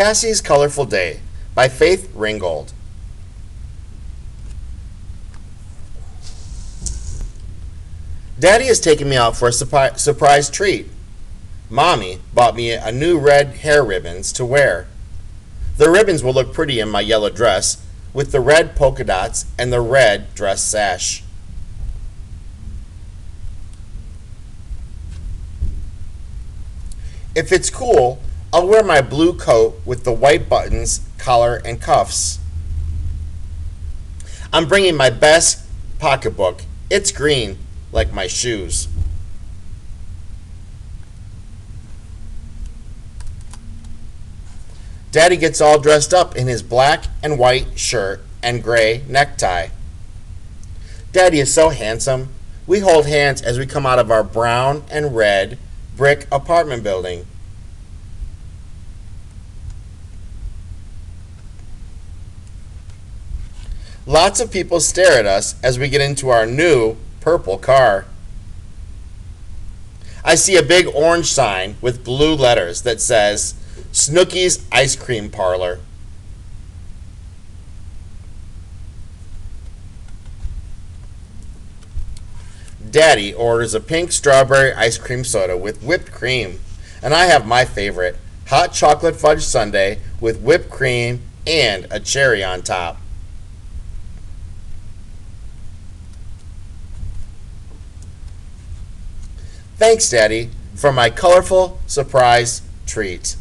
Cassie's Colorful Day by Faith Ringgold. Daddy has taken me out for a surpri- surprise treat. Mommy bought me a new red hair ribbons to wear. The ribbons will look pretty in my yellow dress with the red polka dots and the red dress sash. If it's cool, I'll wear my blue coat with the white buttons, collar, and cuffs. I'm bringing my best pocketbook. It's green, like my shoes. Daddy gets all dressed up in his black and white shirt and gray necktie. Daddy is so handsome. We hold hands as we come out of our brown and red brick apartment building. Lots of people stare at us as we get into our new purple car. I see a big orange sign with blue letters that says Snooky's Ice Cream Parlor. Daddy orders a pink strawberry ice cream soda with whipped cream. And I have my favorite hot chocolate fudge sundae with whipped cream and a cherry on top. Thanks, Daddy, for my colorful surprise treat.